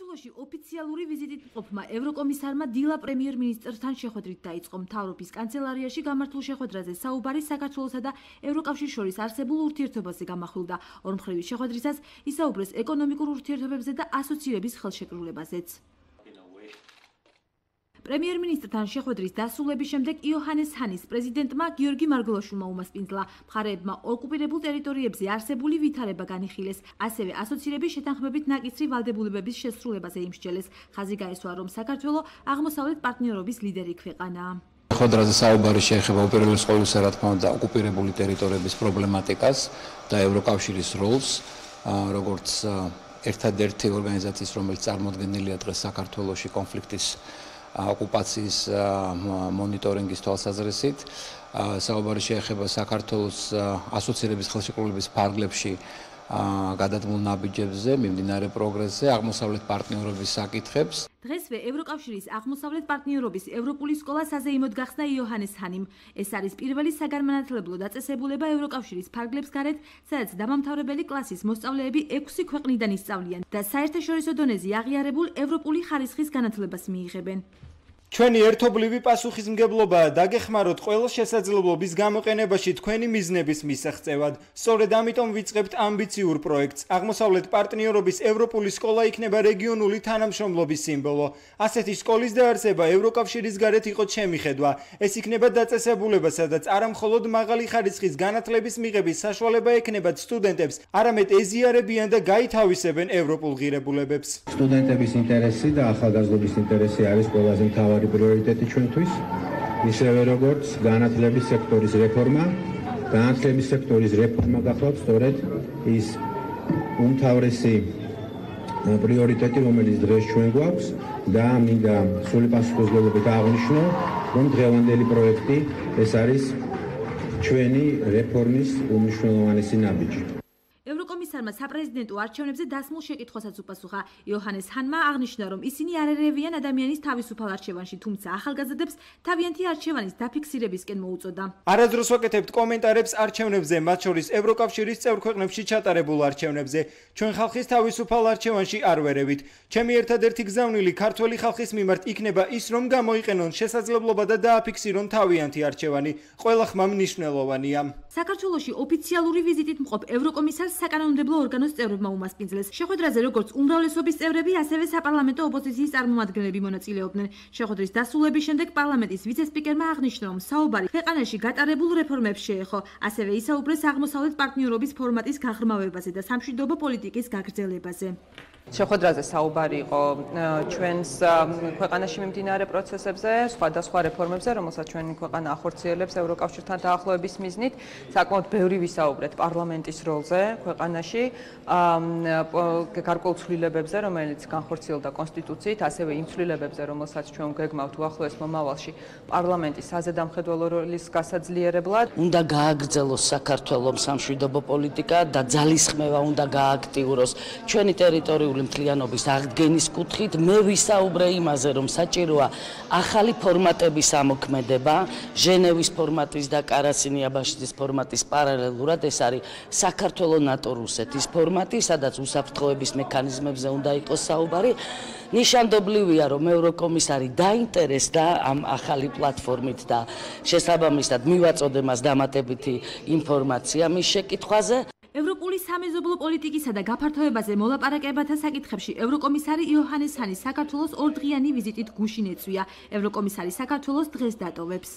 საქართველოში ოფიციალური ვიზიტით მყოფმა ევროკომისარმა დილა პრემიერ-მინისტრთან შეხვედრით დაიწყო მთავრობის კანცელარიაში გამართულ შეხვედრაზე საუბარი საქართველოსა და ევროკავშირის შორის არსებულ ურთიერთობაზე გამახვილდა. ორმხრივი შეხვედრისას ისაუბრეს ეკონომიკურ ურთიერთობებზე და ასოცირების ხელშეკრულებაზეც. პრემიერ-მინისტრთან შეხვედრის დასრულების შემდეგ იოჰანეს ჰანის პრეზიდენტმა გიორგი მარგულაშვილმა უმასპინძლა. მხარეებმა ოკუპირებულ ტერიტორიებზე არსებული ვითარება განიხილეს. ასევე ასოცირების შეთანხმებით ნაკისრი ვალდებულებების შესრულებაზე იმსჯელეს. ხაზი გაესვა რომ საქართველო აღმოსავლეთ პარტნიორობის ლიდერი ქვეყანაა ხოდრაზე საუბარი შეეხება უპირველეს ყოვლისა რა თქმა უნდა ოკუპირებული ტერიტორიების პრობლემატიკას და ევროკავშირის როლს როგორც ერთადერთი ორგანიზაციის რომელიც წარმოადგენელია დღეს საქართველოსი კონფლიქტის ოკუპაციის მონიტორინგის თვალსაზრისით საუბარი შეეხება საქართველოს ასოცირების ხელშეკრულების ფარგლებში გადადგმულ ნაბიჯებზე, მიმდინარე პროგრესზე, აღმოსავლეთ პარტნიორობის საკითხებს. დღესვე ევროკავშირის აღმოსავლეთ პარტნიორობის ევროპული სკოლა საზეიმოდ გახსნა იოჰანეს ჰანიმ. ეს არის პირველი საგანმანათლებლო დაწესებულება ევროკავშირის ფარგლებს გარეთ, სადაც დამამთავრებელი კლასის მოსწავლეები 6 ქვეყნიდან ისწავლიან და საერთაშორისო დონეზე აღიარებულ ევროპული ხარისხის განათლებას მიიღებენ. ჩვენი ერთობლივი პასუხისმგებლობა დაგეხმაროთ ყველა შესაძლებლობის გამოყენებაში თქვენი მიზნების მისაღწევად. სწორედ ამიტომ ვიწყებთ ამბიციურ პროექტს. აღმოსავლეთ პარტნიორობის ევროპული სკოლა იქნება რეგიონული თანამშრომლობის სიმბოლო. ასეთი სკოლის დაარსება ევროკავშირის გარეთ იყო ჩემი ხედვა. ეს იქნება დაწესებულება, სადაც არამხოლოდ მაღალი ხარისხის განათლების მიღების საშუალება ექნებათ სტუდენტებს, არამედ ეზიარებიან და გაითავისებენ ევროპულ ღირებულებებს. სტუდენტების ინტერესი და ახალგაზრდობის ინტერესი არის ყველაზე მთავარი მთავარი პრიორიტეტი ჩვენთვის, ისევე როგორც განათლების სექტორის რეფორმა. განათლების სექტორის რეფორმა გახლავთ სწორედ ის უმთავრესი პრიორიტეტი, რომელიც დღეს ჩვენ გვაქვს და მინდა სული პასუხისმგებლობით აღნიშნო, რომ დღევანდელი პროექტი ეს არის ჩვენი რეფორმის უმნიშვნელოვანესი ნაბიჯი. კომისარმა საპრეზიდენტო არჩევნებზე დასმულ შეკითხვასაც უპასუხა. იოჰანეს ჰანმა აღნიშნა, რომ ისინი არ ერევიან ადამიანის თავისუფალ არჩევანში, თუმცა ახალგაზრდებს თავიანთი არჩევანის დაფიქსირებისკენ მოუწოდა. არადროს ვაკეთებთ კომენტარებს არჩევნებზე, მათ შორის ევროკავშირის წევრ ქვეყნებში ჩატარებულ არჩევნებზე. ჩვენ ხალხის თავისუფალ არჩევანში არ ვერევით. ჩემი ერთადერთი გზავნილი ქართველი ხალხის მიმართ იქნება ის, რომ გამოიყენონ შესაძლებლობა და დააფიქსირონ თავიანთი არჩევანი. ყველა ხმა მნიშვნელოვანია. საქართველოში ოფიციალური ვიზიტით მყოფ ევროკომისარს საკანონმდებლო ორგანოს წევრებმა უმასპინძლეს. შეხვედრაზე როგორც უმრავლესობის წევრები, ასევე საპარლამენტო ოპოზიციის წარმომადგენლები მონაწილეობდნენ. შეხვედრის დასრულების შემდეგ პარლამენტის ვიცე-სპიკერმა აღნიშნა, რომ საუბარი ქვეყანაში გატარებულ რეფორმებს შეეხო, ასევე ისაუბრეს აღმოსავლეთ პარტნიორობის ფორმატის გაღრმავებაზე და სამშვიდობო პოლიტიკის გაგრძელებაზე. შეხვედრაზე საუბარი იყო ჩვენს ქვეყანაში მიმდინარე პროცესებზე, სხვადასხვა რეფორმებზე, რომელსაც ჩვენი ქვეყანა ახორციელებს ევროკავშირთან დაახლოების მიზნით. საკმაოდ ბევრი ვისაუბრეთ პარლამენტის როლზე ქვეყანაში, გარკვეულ ცვლილებებზე, რომელიც განხორციელდა კონსტიტუციით, ასევე იმ ცვლილებებზე, რომელსაც ჩვენ გეგმავთ უახლოეს მომავალში პარლამენტის საზედამხედველო როლის გასაძლიერებლად. უნდა გააგრძელოს საქართველოს სამშვიდობო პოლიტიკა და ძალისხმევა უნდა გააქტიუროს ჩვენი ტერიტორიული ეროვნული მთლიანობის აღდგენის კუთხით მე ვისაუბრე იმაზე, რომ საჭიროა ახალი ფორმატების ამოქმედება, ჟენევის ფორმატის და კარასინიაბაშის ფორმატის პარალელურად, ეს არის საქართველოს ნატო-რუსეთის ფორმატი, სადაც უსაფრთხოების მექანიზმებზე უნდა იყოს საუბარი. ნიშანდობლივია, რომ ევროკომისარი დაინტერესდა ამ ახალი პლატფორმით და შესაბამისად მივაწოდე მას დამატებითი ინფორმაცია მის შეკითხვაზე. სამეზობლო პოლიტიკისა და გაფართოებაზე მოლაპარაკებათა საკითხებში ევროკომისარი იოჰანეს ჰანი საქართველოს ორდღიანი ვიზიტით გუშინ ეწვია. ევროკომისარი საქართველოს დღეს დატოვებს.